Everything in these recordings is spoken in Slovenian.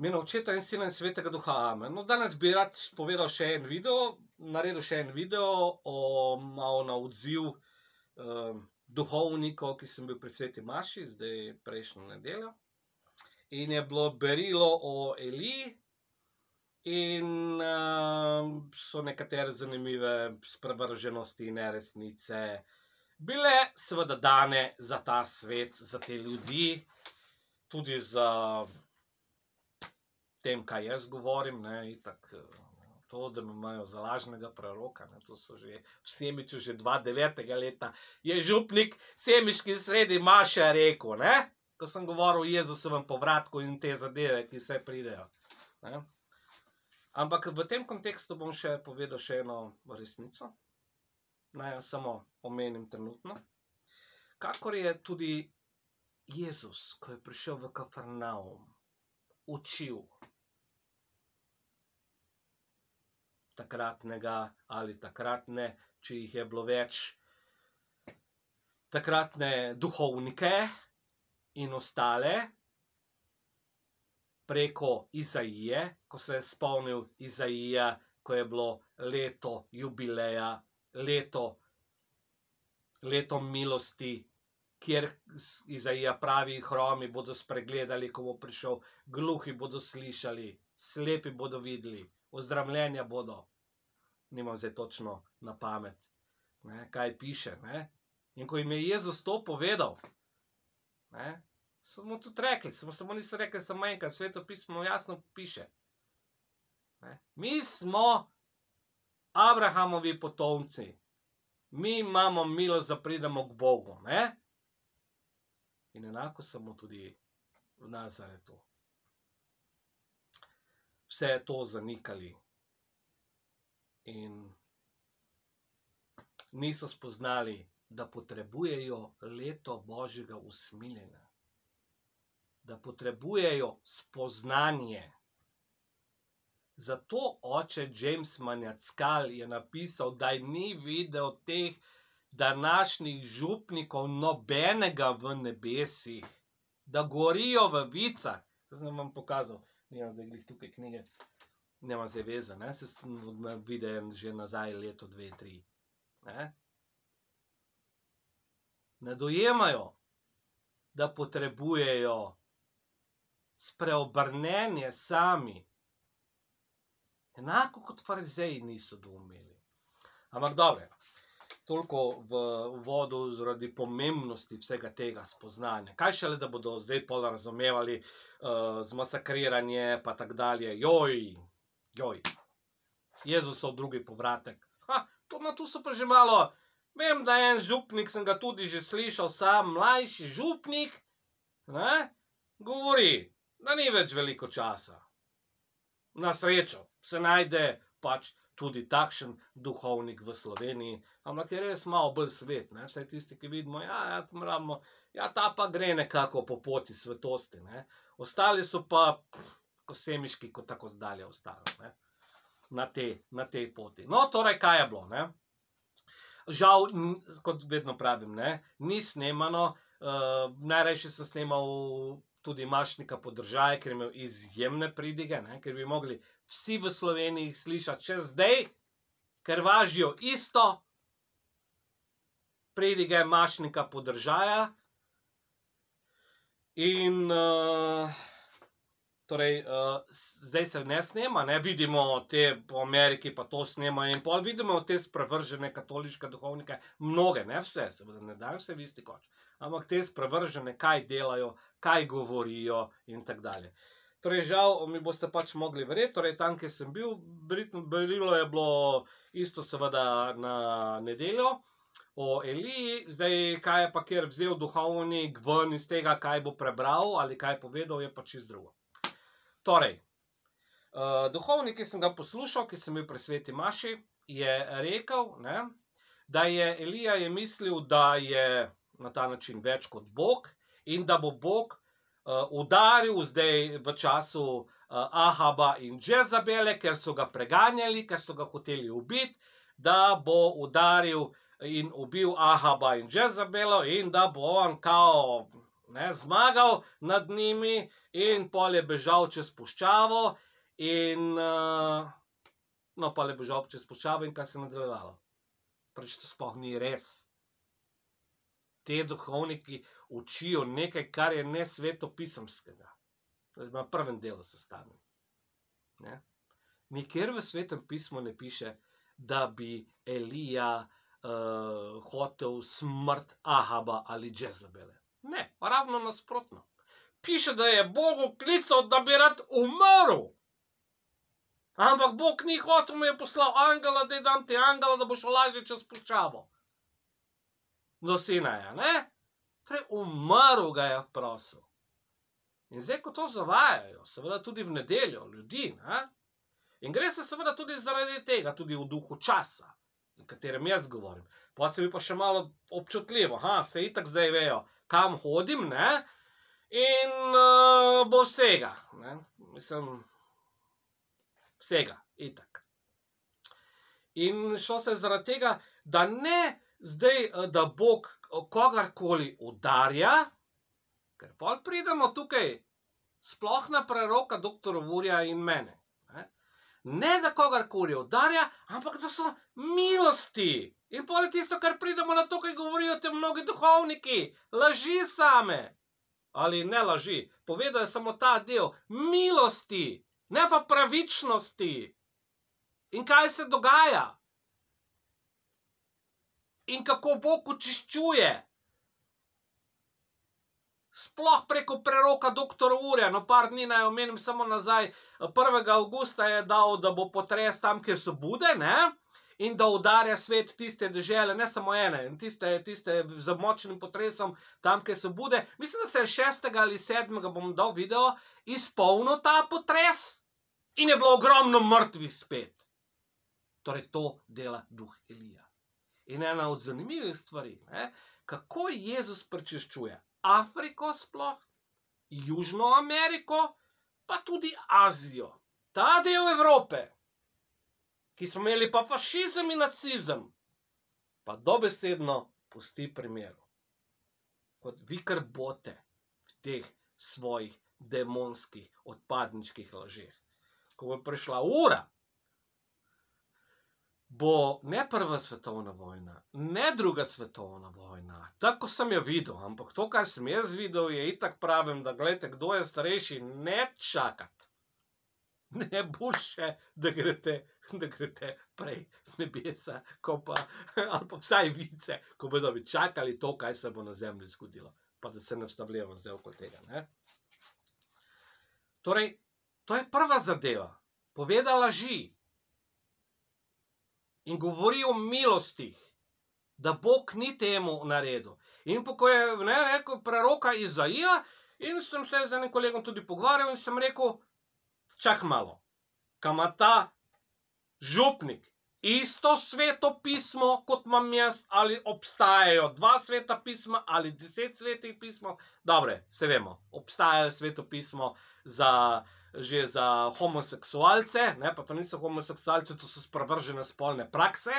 Mene očeta in sina in svetega duha, amen. No, danes bi rad povedal še en video, naredil še en video o malo na odziv um, duhovnikov, ki sem bil pri sveti Maši, zdaj prejšnjo nedeljo. In je bilo berilo o Eliji, in um, so nekatere zanimive sprevrženosti in neresnice bile seveda dane za ta svet, za te ljudi, tudi za tem, kaj jaz govorim, ne, itak, to, da me imajo za lažnega preroka, ne, to so že v Semiču že 2009. leta, je župnik Semiški sredi Maša rekel, ne, ko sem govoril o Jezusovem povratku in te zadeve, ki vse pridejo. Ne. Ampak v tem kontekstu bom še povedal še eno resnico, naj jo samo omenim trenutno. Kakor je tudi Jezus, ko je prišel v Kafarnaum, učil takratnega ali takratne, če jih je bilo več, takratne duhovnike in ostale, preko Izaije, ko se je spomnil Izaija, ko je bilo leto jubileja, leto, leto milosti, kjer Izaija pravi, hromi bodo spregledali, ko bo prišel, gluhi bodo slišali, slepi bodo videli, ozdravljenja bodo nimam zdaj točno na pamet, ne, kaj piše. Ne. In ko jim je Jezus to povedal, ne, so mu tudi rekli, samo, samo niso rekli, samo enkrat, sveto pismo jasno piše. Ne. Mi smo Abrahamovi potomci, mi imamo milost, da pridemo k Bogu. Ne. In enako samo tudi v Nazaretu. Vse to zanikali in niso spoznali, da potrebujejo leto božjega usmiljenja, da potrebujejo spoznanje. Zato oče James Manjackal je napisal, da ni videl teh današnjih župnikov nobenega v nebesih, da gorijo v vicah. Zdaj sem vam pokazal, nimam zdaj glih tukaj knjige, nema zdaj veze, ne, se vidim že nazaj leto, dve, tri. Ne. Ne dojemajo, da potrebujejo spreobrnenje sami. Enako kot farizeji niso doumeli. Ampak dobro, toliko v uvodu zaradi pomembnosti vsega tega spoznanja. Kaj šele, da bodo zdaj pol razumevali uh, zmasakriranje pa tak dalje. Joj, joj, Jezusov drugi povratek. Ha, to, no, tu so pa že malo, vem, da en župnik, sem ga tudi že slišal, sam mlajši župnik, ne, govori, da ni več veliko časa. Na srečo se najde pač tudi takšen duhovnik v Sloveniji, ampak je res malo bolj svet, ne, vse tisti, ki vidimo, ja, ja, moramo, ja, ta pa gre nekako po poti svetosti, ne, ostali so pa, pff, ko semiški, kot tako zdalje ostalo, ne, na tej, na tej poti. No, torej, kaj je bilo, ne? Žal, kot vedno pravim, ne, ni snemano, uh, najrajši sem snemal tudi Mašnika podržaje, ker je imel izjemne pridige, ne, ker bi mogli vsi v Sloveniji slišati še zdaj, ker važijo isto pridige Mašnika podržaja. In uh, Torej, uh, zdaj se ne snema, ne vidimo te po Ameriki, pa to snemajo in pol vidimo te sprevržene katoliške duhovnike, mnoge, ne vse, seveda ne dajo vse v isti koč, ampak te sprevržene, kaj delajo, kaj govorijo in tako dalje. Torej, žal, mi boste pač mogli verjeti, torej, tam, kjer sem bil, berilo je bilo isto seveda na nedeljo o Eliji, zdaj, kaj je pa kjer vzel duhovnik ven iz tega, kaj bo prebral ali kaj povedal, je pa čist drugo. Torej, uh, duhovnik, ki sem ga poslušal, ki sem bil pri sveti Maši, je rekel, ne, da je Elija je mislil, da je na ta način več kot Bog in da bo Bog uh, udaril zdaj v času uh, Ahaba in Jezabele, ker so ga preganjali, ker so ga hoteli ubiti, da bo udaril in ubil Ahaba in Jezabelo in da bo on kao ne, zmagal nad njimi in pol je bežal čez puščavo in uh, no, pol je bežal čez puščavo in kaj se je nadaljevalo. Preč to sploh ni res. Te duhovniki učijo nekaj, kar je ne svetopisemskega. To je na prvem delu sestavljen. Ne? Nikjer v svetem pismu ne piše, da bi Elija uh, hotel smrt Ahaba ali Jezebele. Ne, ravno nasprotno. Piše, da je Bog klical, da bi rad umrl. Ampak Bog ni hotel, mu je poslal angela, da je dam ti angela, da boš lažje čez puščavo. Do Sinaja, ne? Torej, umrl ga je prosil. In zdaj, ko to zavajajo, seveda tudi v nedeljo, ljudi, ne? In gre se seveda tudi zaradi tega, tudi v duhu časa, o katerem jaz govorim. Pa se mi pa še malo občutljivo, ha, se itak zdaj vejo, kam hodim, ne? In uh, bo vsega, ne? Mislim, vsega, itak. In šlo se zaradi tega, da ne zdaj, da Bog kogarkoli udarja, ker pa pridemo tukaj sploh na preroka dr. Vurja in mene. Ne, da kogarkoli udarja, ampak da so milosti. In pol je tisto, kar pridemo na to, kaj govorijo te mnogi duhovniki, laži same. Ali ne laži, povedajo samo ta del milosti, ne pa pravičnosti. In kaj se dogaja? In kako Bog očiščuje? Sploh preko preroka dr. Urja, no par dni naj omenim samo nazaj, 1. avgusta je dal, da bo potres tam, kjer so bude, ne? In da udarja svet tiste države, ne samo ene, tiste, tiste z močnim potresom, tam, kjer so bude. Mislim, da se je 6. ali 7. bom dal video, izpolnil ta potres in je bilo ogromno mrtvih spet. Torej, to dela duh Elija. In ena od zanimivih stvari, ne, kako Jezus prečiščuje Afriko, sploh Južno Ameriko, pa tudi Azijo, ta del Evrope, ki smo imeli pa fašizem in nacizem, pa dobesedno pusti primeru. Kot vi kar bote v teh svojih demonskih, odpadniških lažeh. Ko bo prišla ura, bo ne prva svetovna vojna, ne druga svetovna vojna, tako sem jo videl, ampak to, kar sem jaz videl, je itak pravim, da gledajte, kdo je starejši, ne čakati. Ne boljše, da greste, da greste prej ko pa, ali pa vsaj vice, ko bodo bi čakali to, kaj se bo na zemlji zgodilo. Pa da se naštavljamo zdaj okoli tega. Ne? Torej, to je prva zadeva. Povedala ži, in govori o milostih, da Bog ni temu naredil. In ko je ne, rekel preroka Izaija, in sem se z enim kolegom tudi pogovarjal, in sem rekel: čak malo, kam ima ta župnik isto sveto pismo, kot imam jaz, ali obstajajo dva sveta pisma, ali deset svetih pismov. Dobre, se vemo, obstajajo sveto pismo za že za homoseksualce, ne, pa to niso homoseksualci, to so sprevržene spolne prakse,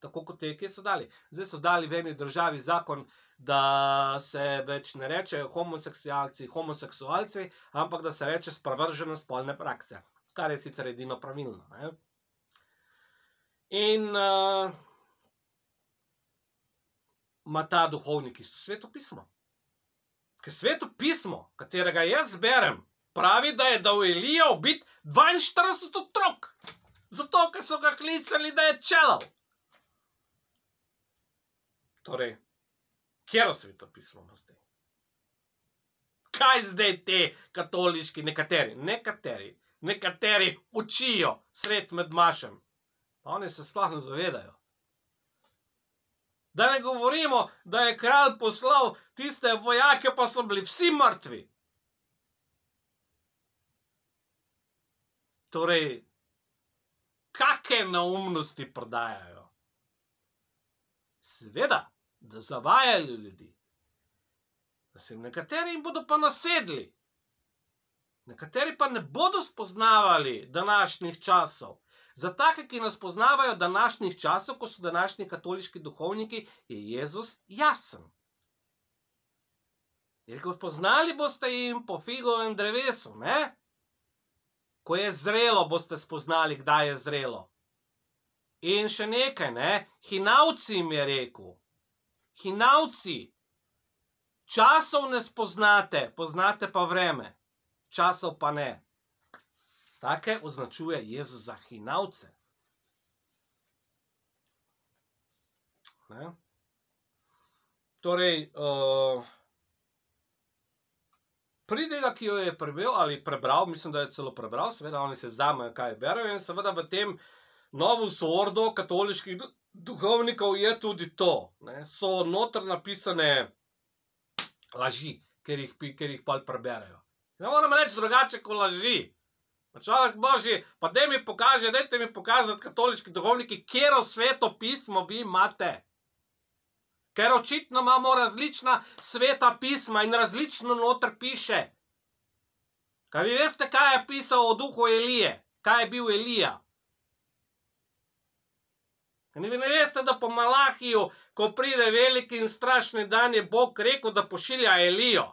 tako kot te, ki so dali. Zdaj so dali v eni državi zakon, da se več ne reče homoseksualci, homoseksualci, ampak da se reče sprevržene spolne prakse, kar je sicer edino pravilno. Ne. In uh, ima ta duhovnik isto sveto pismo. Ker sveto pismo, katerega jaz berem, pravi, da je dal Elija ubiti 42 otrok, zato ker so ga klicali, da je čelal. Torej, kje je sveto pismo zdaj? Kaj zdaj te katoliški, nekateri, nekateri, nekateri učijo svet med mašem, pa oni se sploh ne zavedajo. Da ne govorimo, da je kralj poslal tiste vojake, pa so bili vsi mrtvi. Torej, kakšne neumnosti prodajajo? Seveda, da zavajajo ljudi. Da se nekateri jim bodo pa nasedli, nekateri pa ne bodo spoznavali današnjih časov. Za take, ki nas poznavajo današnjih časov, ko so današnji katoliški duhovniki, je Jezus jasen. Je rekel, poznali boste jim po figovem drevesu, ne? Ko je zrelo, boste spoznali, kdaj je zrelo. In še nekaj, ne? Hinavci jim je rekel. Hinavci. Časov ne spoznate, poznate pa vreme. Časov pa ne. Take označuje Jezus za hinavce. Ne? Torej, uh, pridega, ki jo je prebral ali prebral, mislim, da je celo prebral, seveda oni se vzamejo, kaj berajo in seveda v tem novem sordu katoliških duhovnikov je tudi to. Ne? So notr napisane laži, ker jih, ker jih pa preberajo. Ne moram reči drugače kot laži. Človek božji, pa da mi pokaže, da mi pokažete, katoliški duhovniki, kje v svetu pismo vi imate. Ker očitno imamo različna sveta pisma in različno noter piše. Kaj vi veste, kaj je pisal o duhu Elije? Kaj je bil Elija? In vi ne veste, da po Malahiju, ko pride veliki in strašni dan, je Bog rekel, da pošilja Elijo.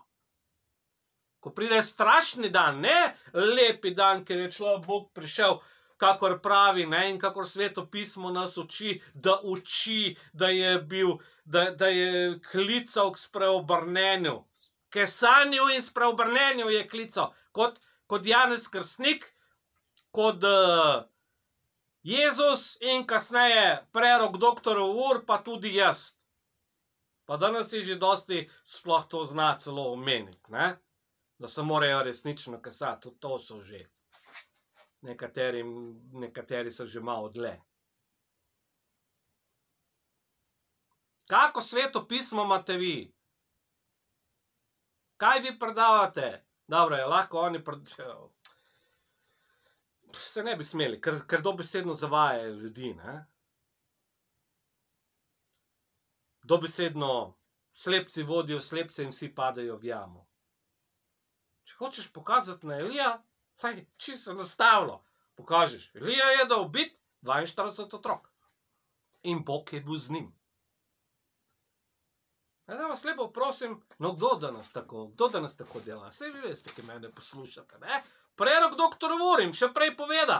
Ko pride strašni dan, ne lepi dan, ker je človek Bog prišel kakor pravi, ne, in kakor sveto pismo nas uči, da uči, da je bil, da, da je klical k spreobrnenju. K sanju in spreobrnenju je klical, kot, kot Janez Krstnik, kot uh, Jezus in kasneje prerok dr. Ur, pa tudi jaz. Pa danes je že dosti sploh to zna celo omeniti, da se morajo resnično kasati, tudi to so že nekateri, nekateri so že malo dlje. Kako sveto pismo imate vi? Kaj vi predavate? Dobro, je lahko oni predavajo. Se ne bi smeli, ker, ker dobesedno zavajajo ljudi. Ne? Dobesedno slepci vodijo slepce in vsi padajo v jamo. Če hočeš pokazati na Elija, Hej, čisto enostavno. Pokažeš, Elija je dal biti 42 otrok in Bog je bil z njim. Ja, da vas lepo prosim, no kdo da nas tako, kdo da nas tako dela? Vse vi veste, ki mene poslušate. Ne? Prerok doktor Vorim še prej poveda,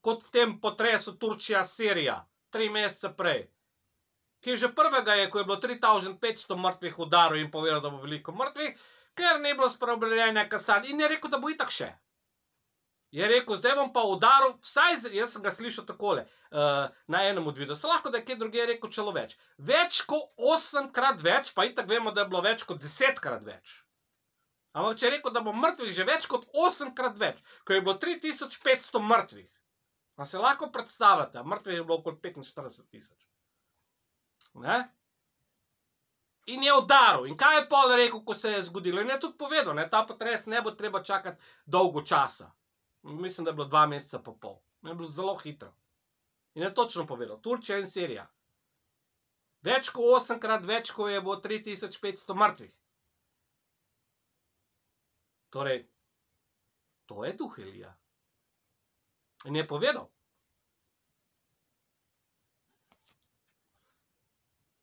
kot v tem potresu Turčija-Sirija, tri mesece prej. Ki že prvega je, ko je bilo 3500 mrtvih udarov in povedal, da bo veliko mrtvih, ker ni bilo spreobrnjene kasan in je rekel, da bo itak še. Je rekel, zdaj bom pa udaril, vsaj jaz sem ga slišal takole, uh, na enem od videov, se lahko da je kje druge rekel čelo več. Več kot osemkrat več, pa itak vemo, da je bilo več kot desetkrat več. Ampak če je rekel, da bo mrtvih že več kot osemkrat več, ko je bilo 3500 mrtvih, pa se lahko predstavljate, mrtvih je bilo okoli 45 tisoč. Ne? In je udaril. In kaj je pol rekel, ko se je zgodilo? In je tudi povedal, da ta potres ne bo treba čakati dolgo časa. Mislim, da je bilo dva meseca pa pol. Je bilo zelo hitro. In je točno povedal, Turčija in Sirija. Več kot osemkrat več, kot je bilo 3500 mrtvih. Torej, to je duh Elija. In je povedal.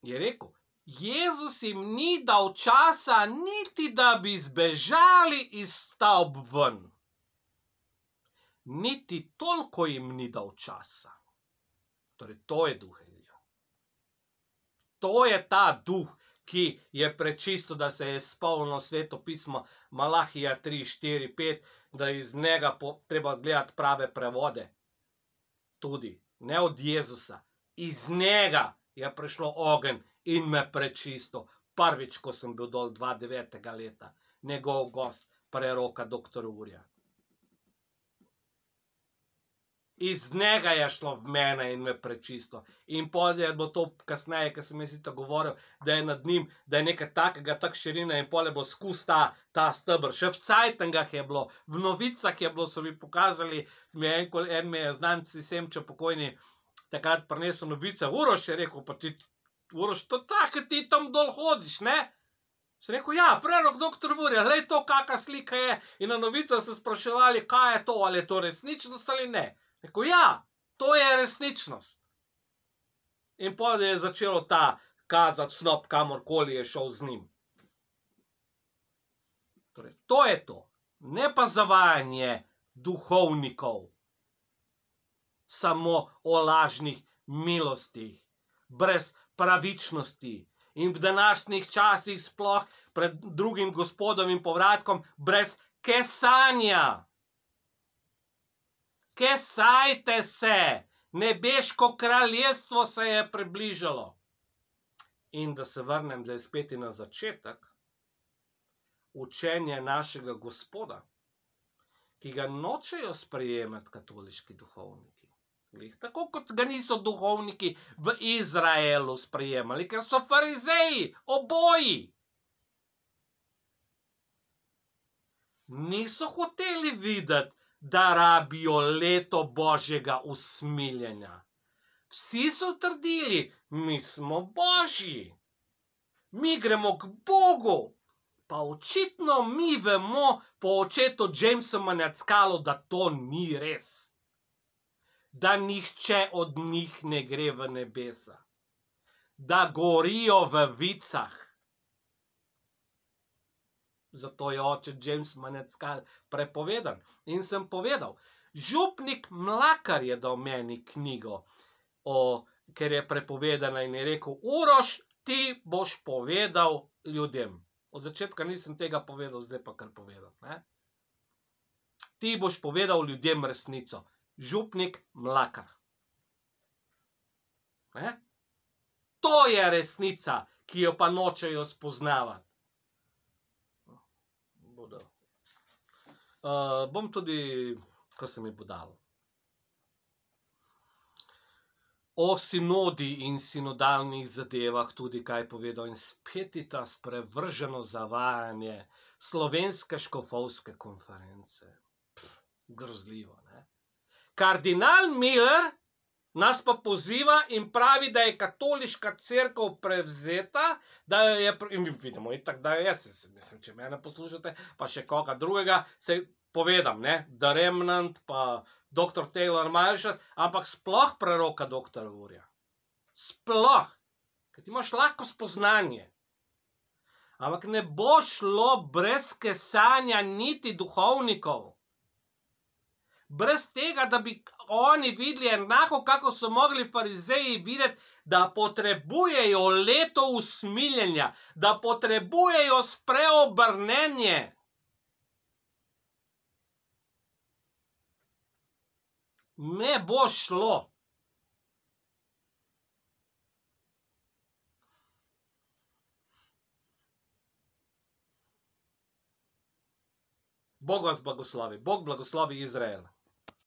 Je rekel, Jezus jim ni dal časa, niti da bi zbežali iz stavb ven. Niti toliko jim ni dal časa. Torej, to je duh Elija. To je ta duh, ki je prečisto, da se je spolno sveto pismo Malahija 3, 4, 5, da iz njega po, treba gledati prave prevode. Tudi, ne od Jezusa, iz njega je prišlo ogen in me prečisto. Prvič, ko sem bil dol 29. leta, njegov gost, preroka dr. Urja. Iz njega je šlo v mene in me prečisto. In pozje je bilo to kasneje, ker sem jaz to govoril, da je nad njim, da je nekaj takega, tak širina in pole bo skus ta, ta stebr. Še v cajtengah je bilo, v novicah je bilo, so mi pokazali, mi je en, en mi je znanci semče pokojni, takrat prinesel novice, Uroš je rekel, pa ti Uroš, to tako, ti tam dol hodiš, ne? Sem rekel, ja, prerok doktor Vurja, glej to, kakšna slika je. In na novicah so spraševali, kaj je to, ali je to resničnost ali ne. Rekel, ja, to je resničnost. In potem je začelo ta kazati snop, kamorkoli je šel z njim. Torej, to je to, ne pa zavajanje duhovnikov, samo o lažnih milostih, brez pravičnosti in v današnjih časih, sploh pred drugim gospodovim povratkom, brez kesanja. Kesajte se, nebeško kraljestvo se je približalo. In da se vrnem zdaj spet na začetek, učenje našega gospoda, ki ga nočejo sprejemati katoliški duhovniki. Glih, tako kot ga niso duhovniki v Izraelu sprejemali, ker so farizeji, oboji. Niso hoteli videti, da rabijo leto božjega usmiljenja. Vsi so trdili, mi smo božji, mi gremo k Bogu. Pa očitno mi vemo po očetu Jamesu Manjackalu, da to ni res da nihče od njih ne gre v nebesa, da gorijo v vicah. Zato je oče James Maneckal prepovedan. In sem povedal, župnik Mlakar je dal meni knjigo, o, ker je prepovedana in je rekel, Uroš, ti boš povedal ljudem. Od začetka nisem tega povedal, zdaj pa kar povedal. Ne? Ti boš povedal ljudem resnico župnik Mlakar. Ne? To je resnica, ki jo pa nočejo spoznavati. Uh, bom tudi, ko se mi bo dalo. O sinodi in sinodalnih zadevah tudi kaj povedal in spet je ta sprevrženo zavajanje slovenske škofovske konference. Pff, grozljivo? Kardinal Miller nas pa poziva in pravi, da je katoliška crkva prevzeta, da je, in vidimo, itak, da je jaz, mislim, če mene poslušate, pa še koga drugega, se povedam, ne, da Remnant, pa dr. Taylor Marshall, ampak sploh preroka dr. Urja. Sploh, ker ti imaš lahko spoznanje. Ampak ne bo šlo brez kesanja niti duhovnikov brez tega, da bi oni videli enako, kako so mogli farizeji videti, da potrebujejo leto usmiljenja, da potrebujejo spreobrnenje. Ne bo šlo. Bog vas blagoslovi, Bog blagoslovi Izrael.